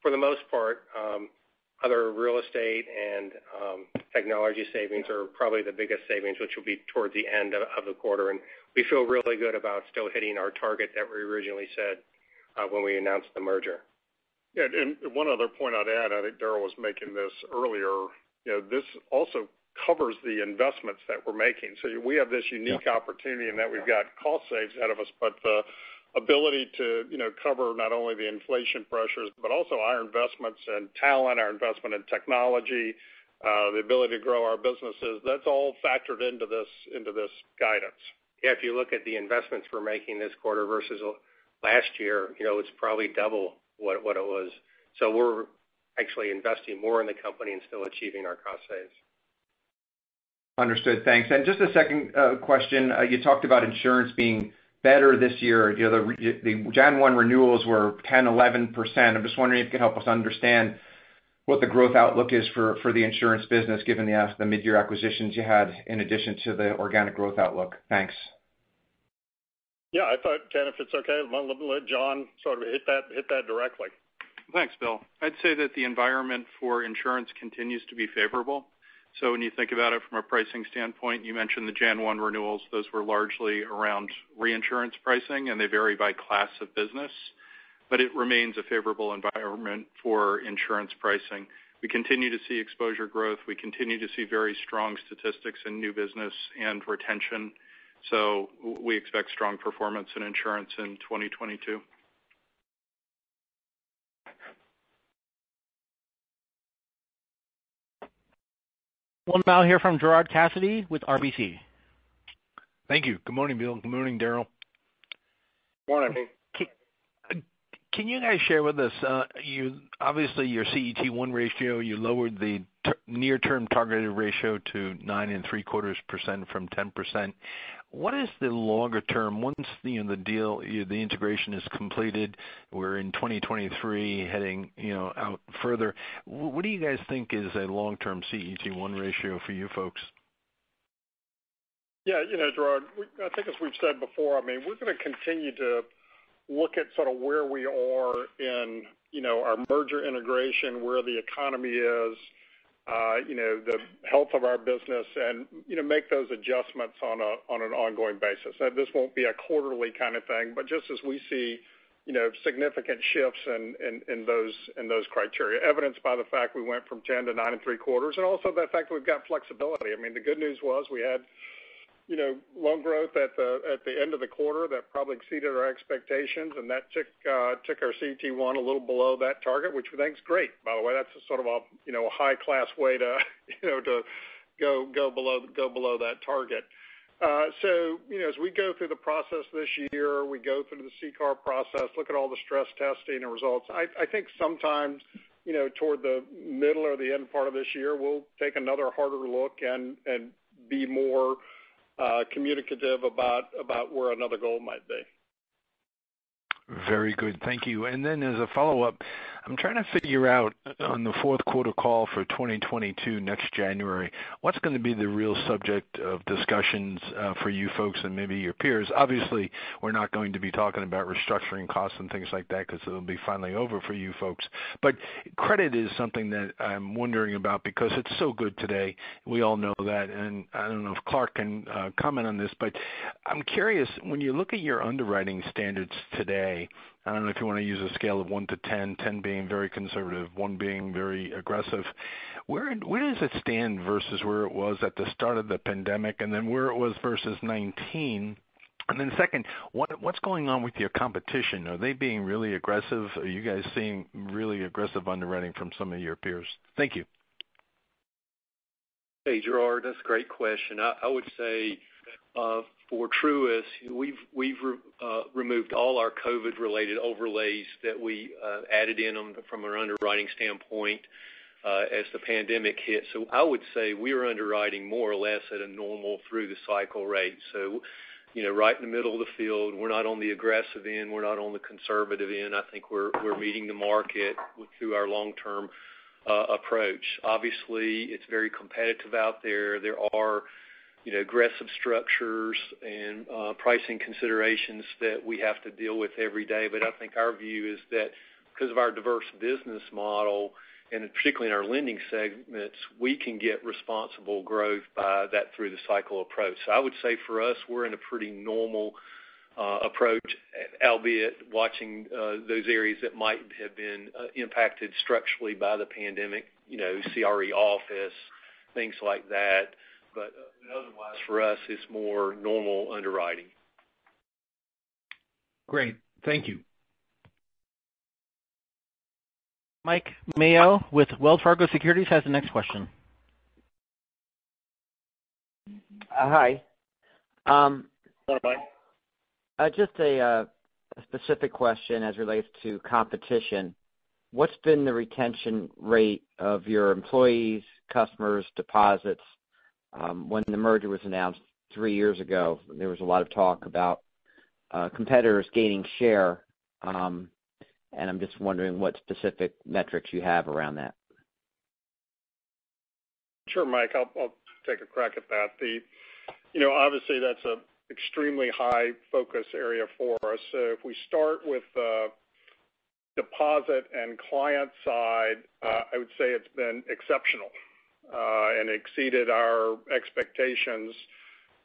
for the most part, um, other real estate and um, technology savings are probably the biggest savings, which will be towards the end of the quarter. And we feel really good about still hitting our target that we originally said uh, when we announced the merger. Yeah. And one other point I'd add, I think Daryl was making this earlier. You know, this also covers the investments that we're making. So we have this unique opportunity in that we've got cost saves ahead of us, but the ability to, you know, cover not only the inflation pressures, but also our investments in talent, our investment in technology, uh, the ability to grow our businesses, that's all factored into this, into this guidance. Yeah. If you look at the investments we're making this quarter versus last year, you know, it's probably double what it was. So we're actually investing more in the company and still achieving our cost saves. Understood. Thanks. And just a second uh, question. Uh, you talked about insurance being better this year. You know, the January 1 renewals were 10%-11%. I'm just wondering if you could help us understand what the growth outlook is for the insurance business, given uh, the mid-year acquisitions you had in addition to the organic growth outlook. Thanks. I thought, Ken, if it's okay, let John sort of hit that hit that directly. Thanks, Bill. I'd say that the environment for insurance continues to be favorable. So when you think about it from a pricing standpoint, you mentioned the January 1 renewals. Those were largely around reinsurance pricing, and they vary by class of business. But it remains a favorable environment for insurance pricing. We continue to see exposure growth. We continue to see very strong statistics in new business and retention. So, we expect strong performance in insurance in 2022. We'll now hear from Gerard Cassidy with RBC. Thank you. Good morning, Bill. Good morning, Daryl. Morning. Can you guys share with us, uh, You obviously, your CET1 ratio, you lowered the near-term targeted ratio to 9.75% from 10%. What is the longer term once the deal, the integration is completed, we're in 2023 heading, you know, out further, what do you guys think is a long-term CET1 ratio for you folks? Yeah. You know, Gerard, I think as we've said before, I mean, we're gonna continue to look at sort of where we are in, you know, our merger integration, where the economy is, Uh, the health of our business and, you know, make those adjustments on a on an ongoing basis. This won't be a quarterly kind of thing, but just as we see, you know, significant shifts in those in those criteria, evidenced by the fact we went from 10 to 9.75, and also the fact we've got flexibility. I mean, the good news was we had, you know, loan growth at the at the end of the quarter that probably exceeded our expectations, and that uh, took our CET1 a little below that target, which we think is great. By the way, that's a sort of a, you know, a high-class way to, you know, to go go below go below that target. Uh, so, you know, as we go through the process this year, we go through the CCAR process, look at all the stress testing and results. I think sometimes, you know, toward the middle or the end part of this year, we'll take another harder look and be more Uh, communicative about about where another goal might be. Very good. Thank you. And then as a follow-up, I'm trying to figure out uh, on the fourth quarter call for 2022 next January, what's gonna be the real subject of discussions uh, for you folks and maybe your peers. Obviously, we're not going to be talking about restructuring costs and things like that because it'll be finally over for you folks. But credit is something that I'm wondering about because it's so good today. We all know that, and I don't know if Clarke can uh, comment on this, but I'm curious, when you look at your underwriting standards today, I don't know if you wanna use a scale of one to 10 being very conservative, one being very aggressive, where does it stand versus where it was at the start of the pandemic, and then where it was versus 2019? Second, what's going on with your competition? Are they being really aggressive? Are you guys seeing really aggressive underwriting from some of your peers? Thank you. Hey, Gerard, that's a great question. I would say Uh, for Truist, we've uh, removed all our COVID-related overlays that we uh, added in from an underwriting standpoint as the pandemic hit. So I would say we are underwriting more or less at a normal through the cycle rate. So you know, right in the middle of the field. We're not on the aggressive end, we're not on the conservative end. I think we're meeting the market through our long-term approach. Obviously, it's very competitive out there. There are, aggressive structures and uh, pricing considerations that we have to deal with every day. But I think our view is that because of our diverse business model, and particularly in our lending segments, we can get responsible growth by that through the cycle approach. So I would say for us, we're in a pretty normal uh, approach, albeit watching uh, those areas that might have been impacted structurally by the pandemic, you know, CRE office, things like that. Otherwise, for us, it's more normal underwriting. Great. Thank you. Mike Mayo with Wells Fargo Securities has the next question. Uh, hi. Um, Hello, Mike. Uh, just uh, a specific question as it relates to competition. What's been the retention rate of your employees, customers, deposits? Um, when the merger was announced three years ago, there was a lot of talk about uh, competitors gaining share. Um, and I'm just wondering what specific metrics you have around that. Sure, Mike. I'll take a crack at that. You know, obviously, that's an extremely high focus area for us. If we start with the deposit and client side, uh, I would say it's been exceptional Uh, and exceeded our expectations.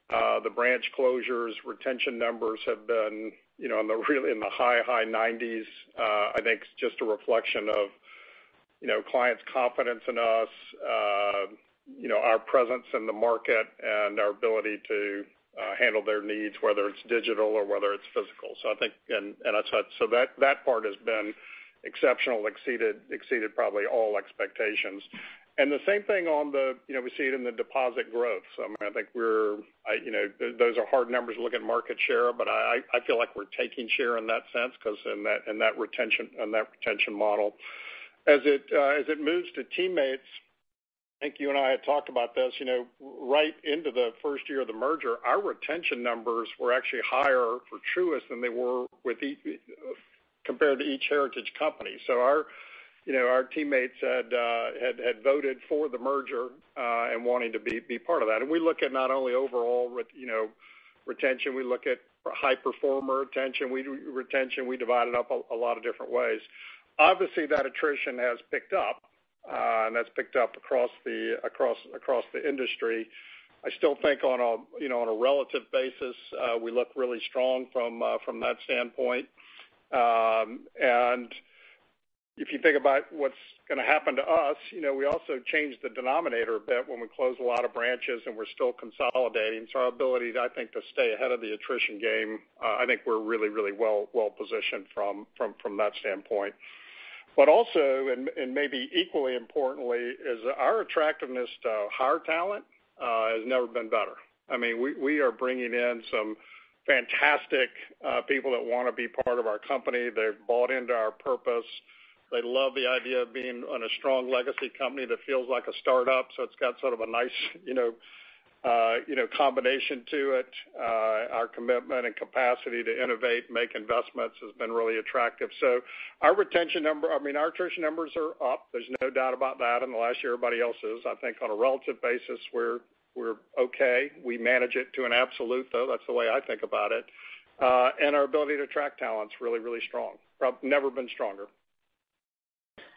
Uh, the branch closures retention numbers have been, you know, in the really in the high 90s. Uh, I think it's just a reflection of, you know, clients' confidence in us, you know, our presence in the market and our ability to handle their needs, whether it's digital or whether it's physical. So I think and so that part has been exceptional, exceeded exceeded probably all expectations. And the same thing on the, you know, we see it in the deposit growth. I mean, I think we're, you know, those are hard numbers to look at market share, but I feel like we're taking share in that sense because in that in that retention in that retention model. As it uh, as it moves to teammates, I think you and I had talked about this, you know, right into the first year of the merger, our retention numbers were actually higher for Truist than they were with each, compared to each Heritage company. So our, you know, our teammates had uh, voted for the merger uh, and wanting to be part of that. And we look at not only overall you know, retention, we look at high performer retention. We divide it up a lot of different ways. Obviously, that attrition has picked up, uh, and that's picked up across the across across the industry. I still think on a, you know, on a relative basis, we look really strong from from that standpoint. Um, If you think about what's gonna happen to us, you know, we also changed the denominator a bit when we closed a lot of branches, and we're still consolidating. So our ability, I think, to stay ahead of the attrition game, uh, I think we're really really well well positioned from that standpoint. But also, and maybe equally importantly, is our attractiveness to hire talent uh, has never been better. I mean, we are bringing in some fantastic uh, people that wanna be part of our company. They've bought into our purpose. They love the idea of being on a strong legacy company that feels like a startup. So it's got sort of a nice, you know, uh, you know, combination to it. Our commitment and capacity to innovate make investments has been really attractive. So our retention number, I mean, our attrition numbers are up. There's no doubt about that. In the last year, everybody else is. I think on a relative basis, we're we're okay. We manage it to an absolute, though. That's the way I think about it. Uh and our ability to attract talent's really, really strong. Never been stronger.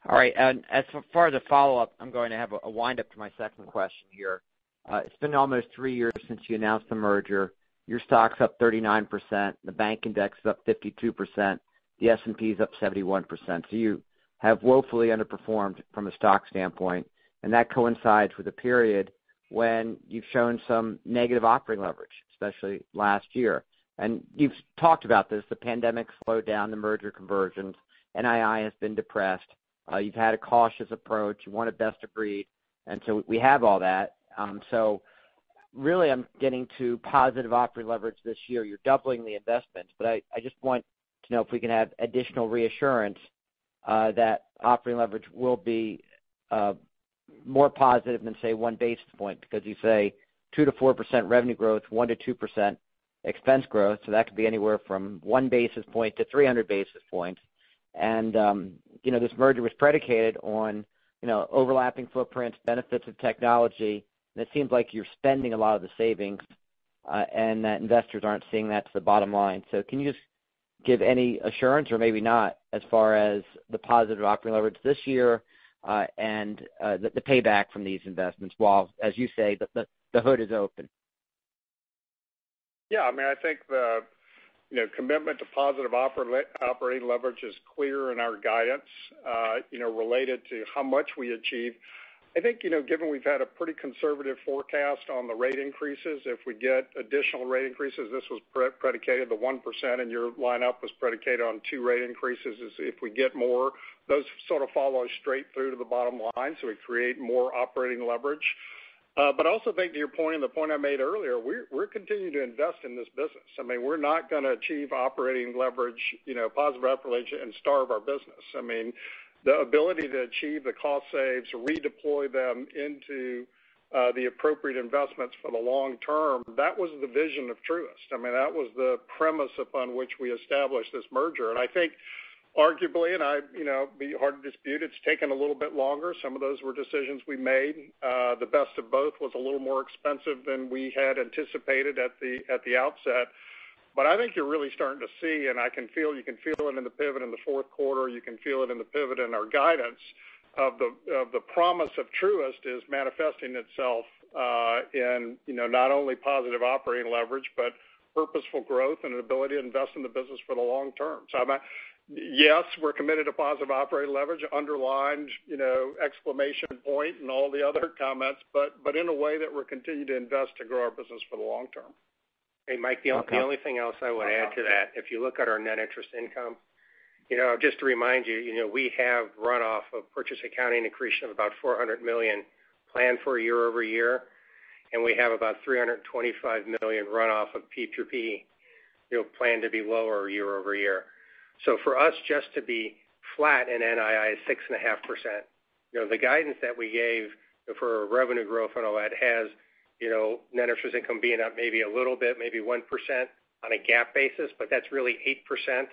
All right. And as far as a follow-up, I'm going to have a wind-up to my second question here. Uh, it's been almost three years since you announced the merger. Your stock's up 39%, the bank index is up 52%, the S&P is up 71%. So you have woefully underperformed from a stock standpoint, and that coincides with a period when you've shown some negative operating leverage, especially last year. And you've talked about this, the pandemic slowed down the merger conversions. NII has been depressed. Uh, you've had a cautious approach. You want a best of breed. We have all that. Um so really, I'm getting to positive operating leverage this year. You're doubling the investments. But I just want to know if we can have additional reassurance uh, that operating leverage will be uh, more positive than, say, one basis point, because you say 2%-4% revenue growth, 1%-2% expense growth. So that could be anywhere from one basis point to 300 basis points. Um, this merger was predicated on you know overlapping footprints, benefits of technology, and it seems like you're spending a lot of the savings, uh, and that investors aren't seeing that to the bottom line. So can you just give any assurance, or maybe not, as far as the positive operating leverage this year, uh, and uh, the payback from these investments while, as you say, the hood is open? Yeah. I mean, I think the commitment to positive operating leverage is clear in our guidance you know, related to how much we achieve. I think, you know, given we've had a pretty conservative forecast on the rate increases, if we get additional rate increases, this was predicated, the 1% in your lineup was predicated on two rate increases. If we get more, those sort of follow straight through to the bottom line, so we create more operating leverage. Uh, I also think to your point and the point I made earlier, we're continuing to invest in this business. I mean, we're not going to achieve operating leverage, you know, positive operating leverage, and starve our business. I mean, the ability to achieve the cost saves, redeploy them into uh, the appropriate investments for the long term, that was the vision of Truist. I mean, that was the premise upon which we established this merger. And I think arguably, and it'd be hard to dispute, it's taken a little bit longer. Some of those were decisions we made. Uh, the Best of Both was a little more expensive than we had anticipated at the at the outset. But I think you're really starting to see, and I can feel you can feel it in the pivot in the fourth quarter, you can feel it in the pivot in our guidance of the of the promise of Truist is manifesting itself uh, in you know, not only positive operating leverage, but purposeful growth and an ability to invest in the business for the long term. Yes, we're committed to positive operating leverage, underlined you know, exclamation point and all the other comments, but in a way that we're continuing to invest to grow our business for the long term. Hey, Mike, the only thing else I would add to uh-huh. that, if you look at our net interest income, you know, just to remind you, you know, we have runoff of purchase accounting accretion of about 400 million planned for year-over-year, and we have about $325 million runoff of PPP planned to be lower year-over-year. So for us just to be flat in NII is 6.5%. You know, the guidance that we gave for revenue growth and all that has you know, net interest income being up maybe a little bit, maybe 1% on a GAAP basis, but that's really 8%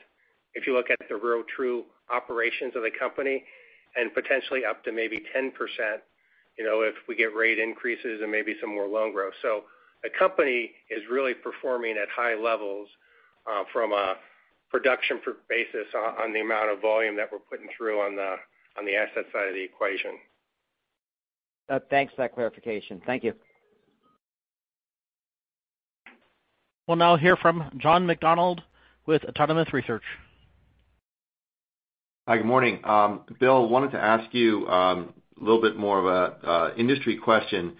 if you look at the real true operations of the company, and potentially up to maybe 10% you know, if we get rate increases and maybe some more loan growth. So the company is really performing at high levels uh, from a production basis on the amount of volume that we're putting through on the on the asset side of the equation. Uh, thanks for that clarification. Thank you. We'll now hear from John McDonald with Autonomous Research. Hi, good morning. Um, Bill, wanted to ask you um, a little bit more of an uh, industry question.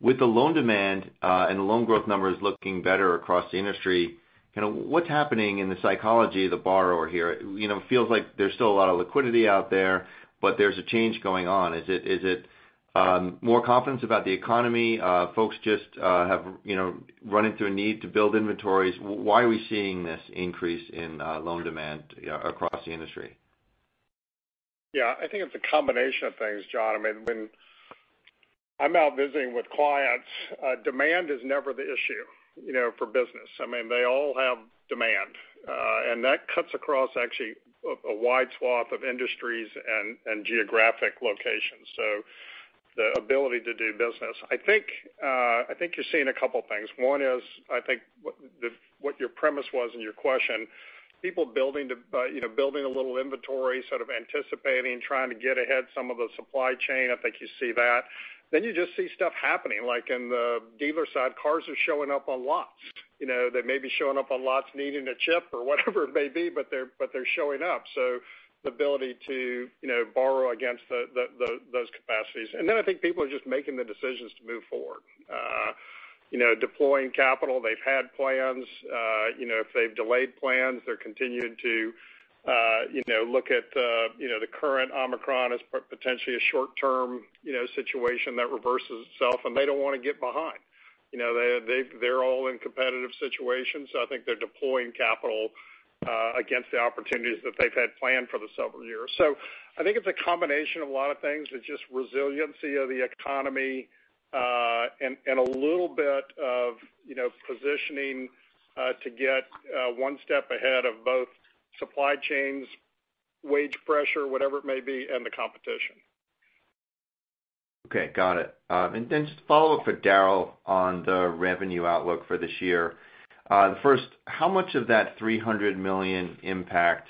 With the loan demand uh, and the loan growth numbers looking better across the industry, what's happening in the psychology of the borrower here? You know, it feels like there's still a lot of liquidity out there, but there's a change going on. Is it is it um, more confidence about the economy? Uh, folks just uh, have you know run into a need to build inventories. Why are we seeing this increase in uh, loan demand across the industry? Yeah, I think it's a combination of things, John. I mean when I'm out visiting with clients, demand is never the issue, you know, for business. I mean, they all have demand, and that cuts across actually a wide swath of industries and geographic locations. So the ability to do business. I think uh I think you're seeing a couple things. One is, I think what your premise was in your question, people building a little inventory, sort of anticipating, trying to get ahead some of the supply chain. I think you see that. Then you just see stuff happening, like in the dealer side, cars are showing up on lots. You know, they may be showing up on lots needing a chip or whatever it may be, but they're but they're showing up. So the ability to, you know, borrow against those capacities. And then I think people are just making the decisions to move forward. Uh, you know, deploying capital, they've had plans. Uh, you know, if they've delayed plans, they're continuing to, Uh, look at, uh, you know, the current Omicron as potentially a short-term, you know, situation that reverses itself, and they don't wanna get behind. You know, they're all in competitive situations, so I think they're deploying capital uh, against the opportunities that they've had planned for the several years. So I think it's a combination of a lot of things. It's just resiliency of the economy, uh and a little bit of, you know, positioning to get one step ahead of both supply chains, wage pressure, whatever it may be, and the competition. Okay, got it. Uh and then just follow up for Daryl on the revenue outlook for this year. First, how much of that 300 million impact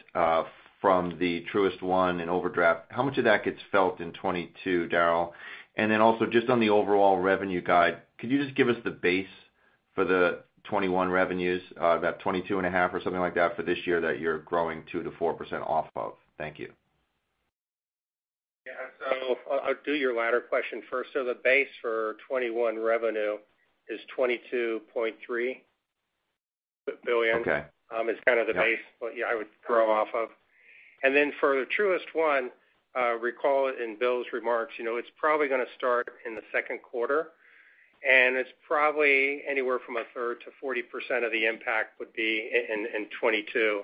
from the Truist One and overdraft, how much of that gets felt in 2022, Daryl? And then also just on the overall revenue guide, could you just give us the base for the 2021 revenues, uh, about $22.5 billion or something like that for this year that you're growing 2%-4% off of? Thank you. Yeah. So I'll do your latter question first. The base for 2021 revenue is 22.3 billion. Okay. Um, is kind of the base. Yeah. Yeah, I would grow off of. And then for the Truist One, uh, recall in Bill's remarks, you know, it's probably gonna start in the second quarter, and it's probably anywhere from a third to 40% of the impact would be in 2022.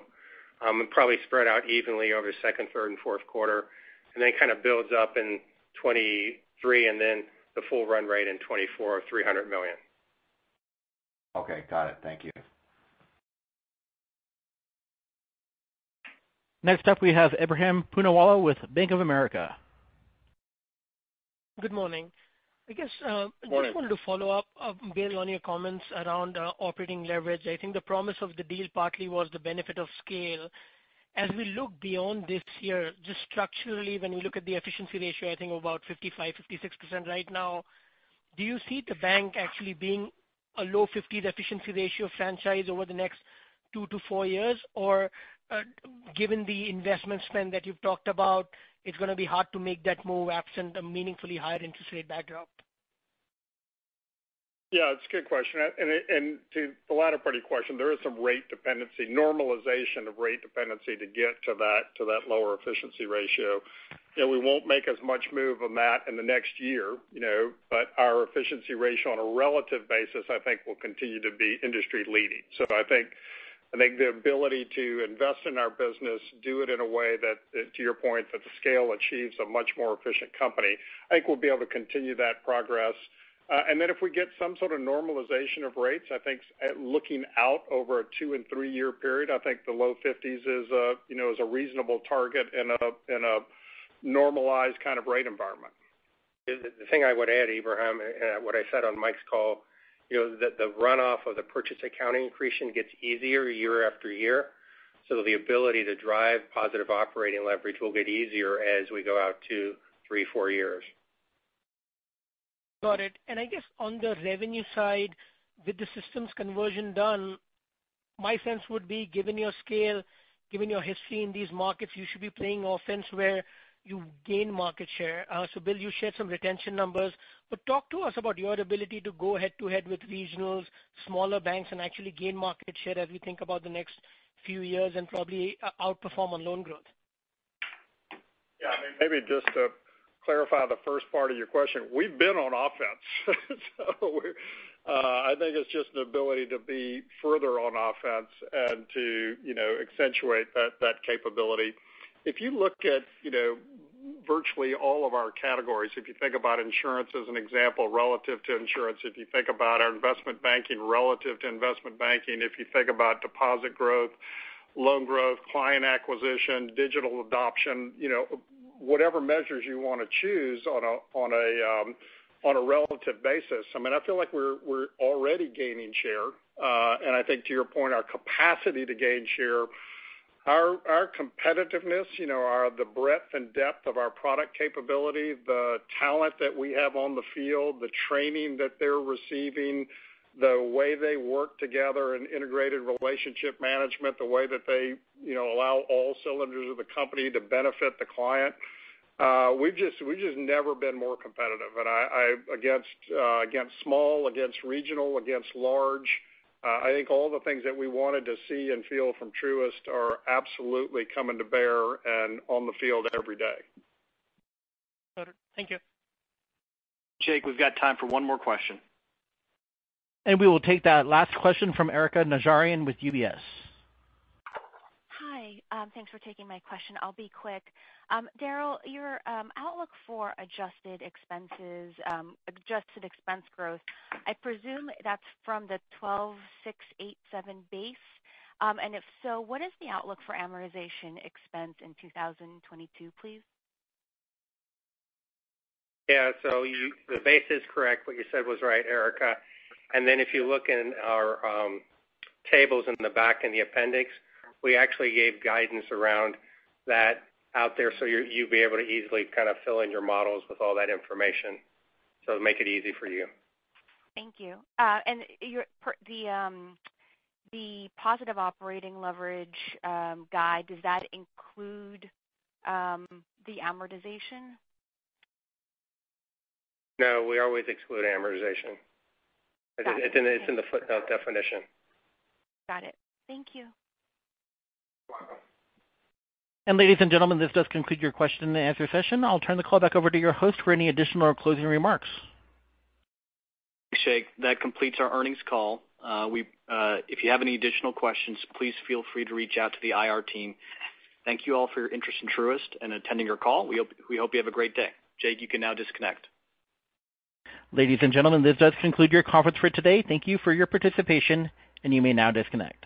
Um, probably spread out evenly over second, third, and fourth quarter, and then kind of builds up in 2023, and then the full run rate in 2024 of 300 million. Okay, got it. Thank you. Next up, we have Ebrahim Poonawala with Bank of America. Good morning. I guess, uh, Morning. Just wanted to follow up, um, Bill, on your comments around uh, operating leverage. I think the promise of the deal partly was the benefit of scale. As we look beyond this year, just structurally, when we look at the efficiency ratio, I think about 55%-56% right now, do you see the bank actually being a low 50s efficiency ratio franchise over the next two to four years? Or, Uh, given the investment spend that you've talked about, it's gonna be hard to make that move absent a meaningfully higher interest rate backdrop? Yeah, it's a good question. And to the latter part of your question, there is some rate dependency, normalization of rate dependency to get to that to that lower efficiency ratio. We won't make as much move on that in the next year, you know, but our efficiency ratio on a relative basis, I think, will continue to be industry leading. So I think the ability to invest in our business, do it in a way that, to your point, that the scale achieves a much more efficient company, I think we'll be able to continue that progress. Uh and then if we get some sort of normalization of rates, I think looking out over a two and three-year period, I think the low 50s is a, you know, is a reasonable target in a in a normalized kind of rate environment. The thing I would add, Ebrahim, what I said on Mike's call, you know, the runoff of the purchase accounting accretion gets easier year after year. So the ability to drive positive operating leverage will get easier as we go out two, three, four years. Got it. And I guess on the revenue side, with the systems conversion done, my sense would be, given your scale, given your history in these markets, you should be playing offense where you gain market share. Uh, so, Bill, you shared some retention numbers, but talk to us about your ability to go head-to-head with regionals, smaller banks, and actually gain market share as we think about the next few years and probably uh, outperform on loan growth. Yeah. Maybe just to clarify the first part of your question, we've been on offense. Uh, I think it's just an ability to be further on offense and to, you know, accentuate that capability. If you look at, you know, virtually all of our categories. If you think about insurance as an example relative to insurance, if you think about our investment banking relative to investment banking, if you think about deposit growth, loan growth, client acquisition, digital adoption, you know, whatever measures you want to choose on a on a um on a relative basis. I mean I feel like we're we're already gaining share. Uh and I think to your point, our capacity to gain share, our competitiveness, you know, the breadth and depth of our product capability, the talent that we have on the field, the training that they're receiving, the way they work together in integrated relationship management, the way that they you know, allow all cylinders of the company to benefit the client. We've just we've just never been more competitive. And I against uh against small, against regional, against large, I think all the things that we wanted to see and feel from Truist are absolutely coming to bear and on the field every day. Got it. Thank you. Jake, we've got time for one more question. And we will take that last question from Erika Najarian with UBS. Hi. Thanks for taking my question. I'll be quick. Um, Daryl, your um, outlook for adjusted expenses, adjusted expense growth, I presume that's from the 12,687 base. Um and if so, what is the outlook for amortization expense in 2022, please? Yeah. So the base is correct. What you said was right, Erika. If you look in our tables in the back in the appendix, we actually gave guidance around that out there so you'd be able to easily kind of fill in your models with all that information. So make it easy for you. Thank you. Uh, and um, the positive operating leverage um, guide, does that include um, the amortization? No, we always exclude amortization. Got it. It's in the footnote definition. Got it. Thank you. Ladies and gentlemen, this does conclude your question and answer session. I'll turn the call back over to your host for any additional or closing remarks. Jake. That completes our earnings call. Uh, uh, if you have any additional questions, please feel free to reach out to the IR team. Thank you all for your interest in Truist and attending our call. We hope you have a great day. Jake, you can now disconnect. Ladies and gentlemen, this does conclude your conference for today. Thank you for your participation, and you may now disconnect.